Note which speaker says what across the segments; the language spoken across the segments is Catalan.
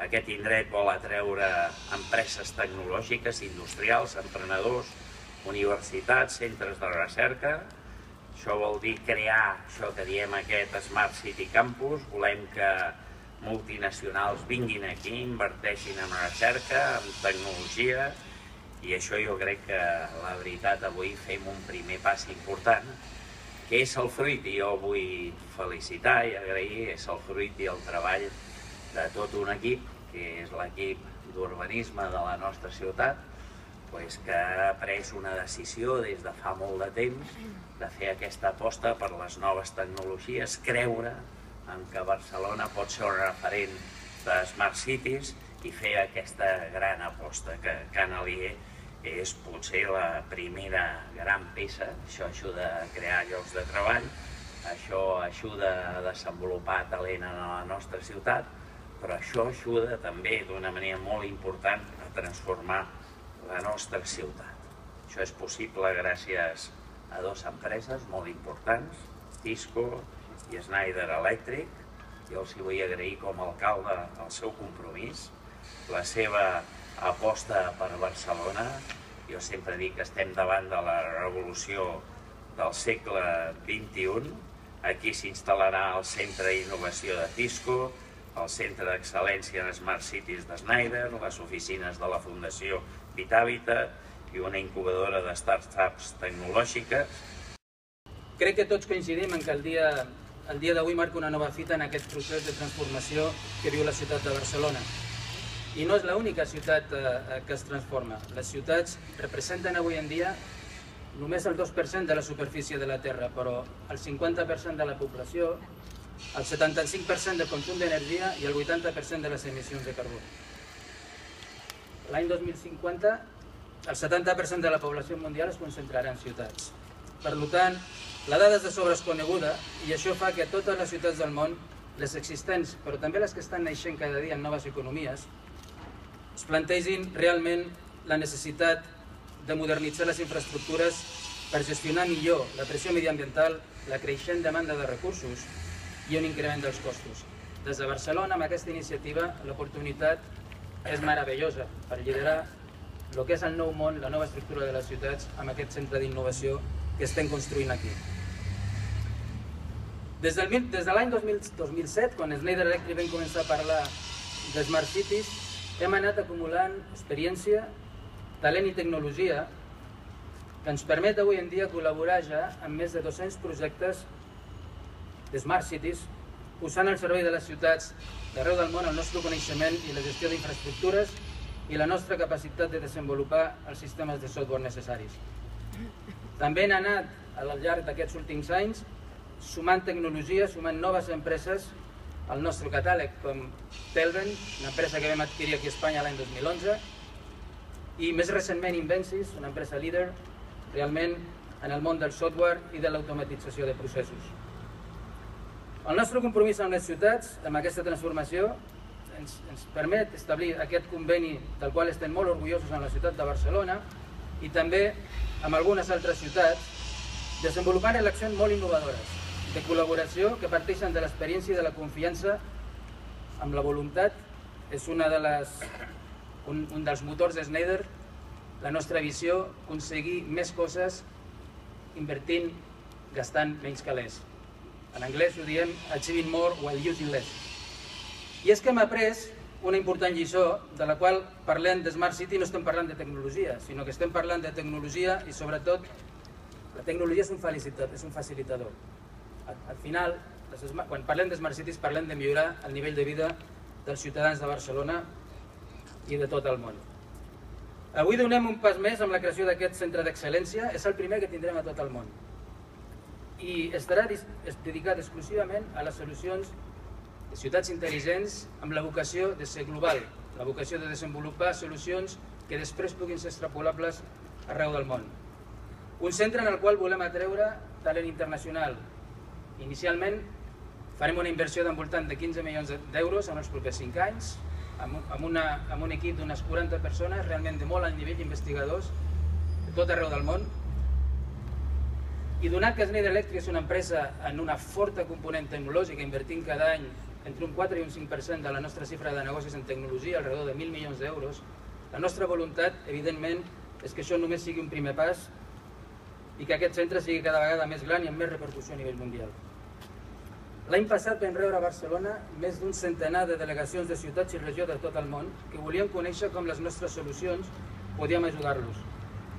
Speaker 1: Aquest indret vol atreure empreses tecnològiques, industrials, emprenedors, universitats, centres de recerca. Això vol dir crear això que diem aquest Smart City Campus. Volem que multinacionals vinguin aquí, inverteixin en recerca, en tecnologia, i això jo crec que la veritat avui fem un primer pas important que és el fruit i jo vull felicitar i agrair és el fruit i el treball de tot un equip que és l'equip d'urbanisme de la nostra ciutat pues, que ha pres una decisió des de fa molt de temps de fer aquesta aposta per les noves tecnologies, creure en que Barcelona pot ser un referent de Smart Cities i fer aquesta gran aposta que Can Alier és potser la primera gran peça, això ajuda a crear llocs de treball, això ajuda a desenvolupar talent en la nostra ciutat, però això ajuda també d'una manera molt important a transformar la nostra ciutat. Això és possible gràcies a dues empreses molt importants, Tisco i Schneider Electric. Jo els vull agrair com a alcalde el seu compromís, la seva aposta per Barcelona. Jo sempre dic que estem davant de la revolució del segle XXI. Aquí s'instal·larà el Centre d'Innovació de Tisco, el Centre d'Excel·lència en Smart Cities de Schneider, les oficines de la Fundació Vitàvitat i una incubadora de start-ups tecnològiques.
Speaker 2: Crec que tots coincidim en que el dia, el dia d'avui marca una nova fita en aquest procés de transformació que viu la ciutat de Barcelona. I no és l'única ciutat eh, que es transforma. Les ciutats representen avui en dia només el 2% de la superfície de la Terra, però el 50% de la població, el 75% del consum d'energia i el 80% de les emissions de carbó. L'any 2050, el 70% de la població mundial es concentrarà en ciutats. Per tant, la dada és de sobres coneguda i això fa que totes les ciutats del món, les existents, però també les que estan naixent cada dia en noves economies, es plantegin realment la necessitat de modernitzar les infraestructures per gestionar millor la pressió mediambiental, la creixent demanda de recursos i un increment dels costos. Des de Barcelona, amb aquesta iniciativa, l'oportunitat és meravellosa per liderar el que és el nou món, la nova estructura de les ciutats, amb aquest centre d'innovació que estem construint aquí. Des, des de l'any 2007, quan Schneider Electric vam començar a parlar de Smart Cities, hem anat acumulant experiència, talent i tecnologia que ens permet avui en dia col·laborar ja amb més de 200 projectes de Smart Cities, posant al servei de les ciutats d'arreu del món el nostre coneixement i la gestió d'infraestructures i la nostra capacitat de desenvolupar els sistemes de software necessaris. També han anat al llarg d'aquests últims anys sumant tecnologia, sumant noves empreses al nostre catàleg, com Telven, una empresa que vam adquirir aquí a Espanya l'any 2011, i més recentment Invensis, una empresa líder realment en el món del software i de l'automatització de processos. El nostre compromís amb les ciutats, amb aquesta transformació, ens, ens permet establir aquest conveni del qual estem molt orgullosos en la ciutat de Barcelona i també amb algunes altres ciutats, desenvolupant eleccions molt innovadores de col·laboració que parteixen de l'experiència i de la confiança amb la voluntat és una de les, un, un dels motors de Schneider, la nostra visió, aconseguir més coses invertint, gastant menys calés. En anglès ho diem achieving more while using less. I és que hem après una important lliçó de la qual parlem de Smart City no estem parlant de tecnologia, sinó que estem parlant de tecnologia i sobretot la tecnologia és un facilitador. És un facilitador. Al, al final, quan parlem de Smart Cities parlem de millorar el nivell de vida dels ciutadans de Barcelona i de tot el món. Avui donem un pas més amb la creació d'aquest centre d'excel·lència, és el primer que tindrem a tot el món. I estarà dedicat exclusivament a les solucions de ciutats intel·ligents amb la vocació de ser global, la vocació de desenvolupar solucions que després puguin ser extrapolables arreu del món. Un centre en el qual volem atreure talent internacional. Inicialment farem una inversió d'envoltant de 15 milions d'euros en els propers 5 anys, amb, una, amb un equip d'unes 40 persones, realment de molt alt nivell d'investigadors de tot arreu del món. I donat que Schneider Electric és una empresa en una forta component tecnològica, invertint cada any entre un 4 i un 5% de la nostra xifra de negocis en tecnologia, alrededor de 1.000 milions d'euros. La nostra voluntat, evidentment, és que això només sigui un primer pas i que aquest centre sigui cada vegada més gran i amb més repercussió a nivell mundial. L'any passat vam rebre a Barcelona més d'un centenar de delegacions de ciutats i regió de tot el món que volien conèixer com les nostres solucions podíem ajudar-los.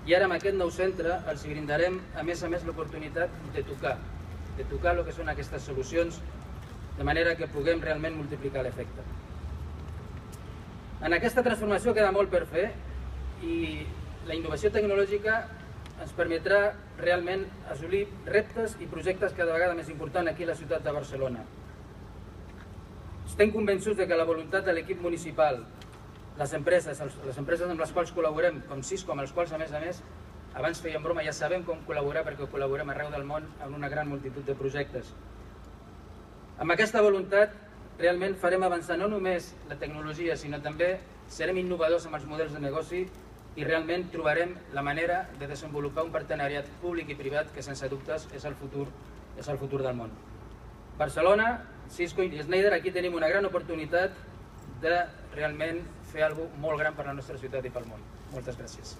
Speaker 2: I ara amb aquest nou centre els brindarem a més a més l'oportunitat de tocar, de tocar el que són aquestes solucions de manera que puguem realment multiplicar l'efecte. En aquesta transformació queda molt per fer i la innovació tecnològica ens permetrà realment assolir reptes i projectes cada vegada més importants aquí a la ciutat de Barcelona. Estem convençuts de que la voluntat de l'equip municipal, les empreses, les empreses amb les quals col·laborem, com sis, com els quals a més a més, abans fèiem broma, ja sabem com col·laborar perquè col·laborem arreu del món en una gran multitud de projectes. Amb aquesta voluntat realment farem avançar no només la tecnologia, sinó també serem innovadors amb els models de negoci i realment trobarem la manera de desenvolupar un partenariat públic i privat que sense dubtes és el futur, és el futur del món. Barcelona, Cisco i Schneider, aquí tenim una gran oportunitat de realment fer alguna molt gran per la nostra ciutat i pel món. Moltes gràcies.